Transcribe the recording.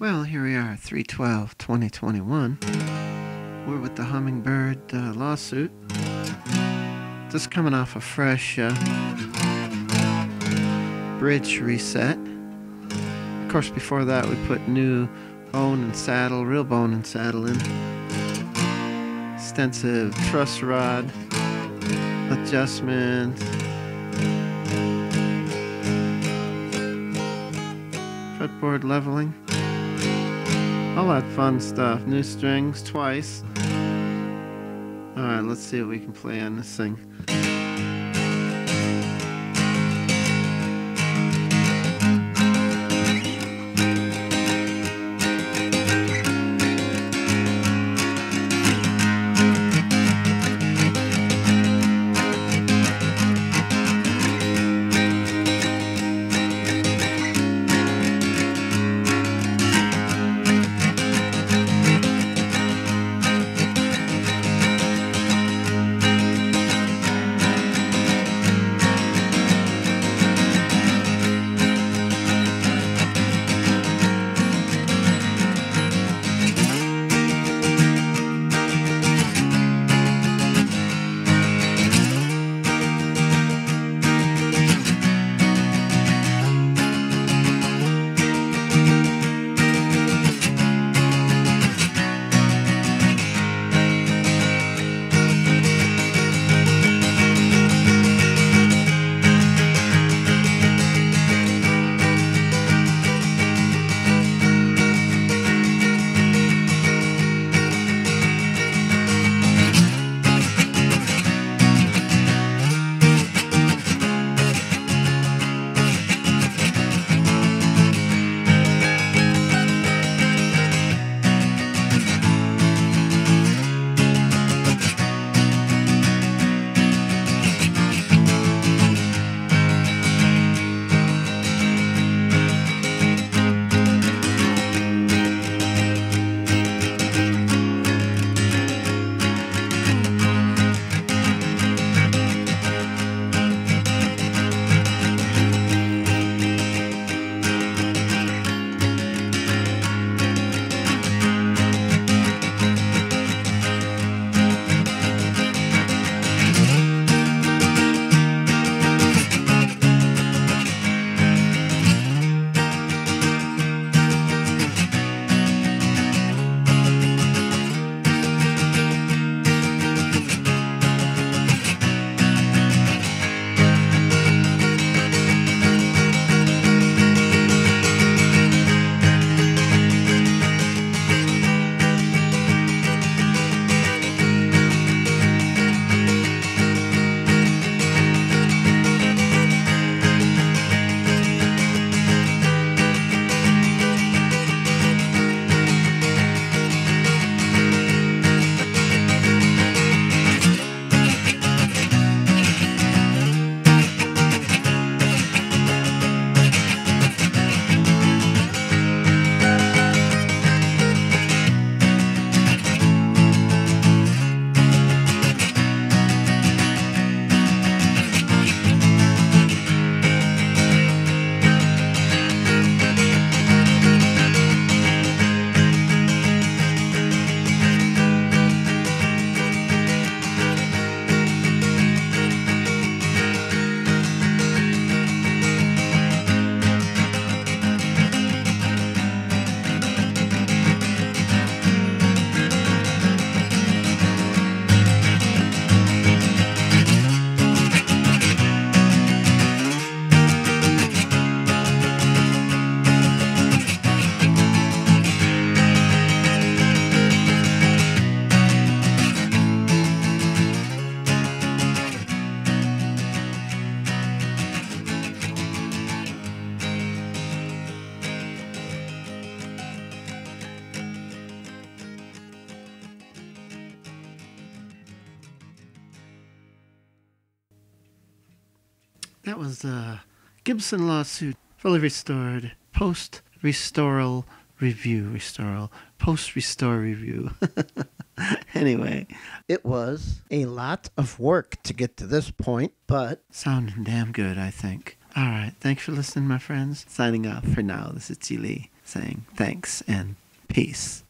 Well, here we are, 312 2021. We're with the Hummingbird uh, lawsuit. Just coming off a fresh uh, bridge reset. Of course, before that, we put new bone and saddle, real bone and saddle in. Extensive truss rod adjustment. Fretboard leveling. All that fun stuff. New strings twice. Alright, let's see what we can play on this thing. That was a Gibson lawsuit, fully restored, post restoral review, restoral, post restore review. anyway, it was a lot of work to get to this point, but sounding damn good, I think. All right, thanks for listening, my friends. Signing off for now. This is Gee-Lee saying thanks and peace.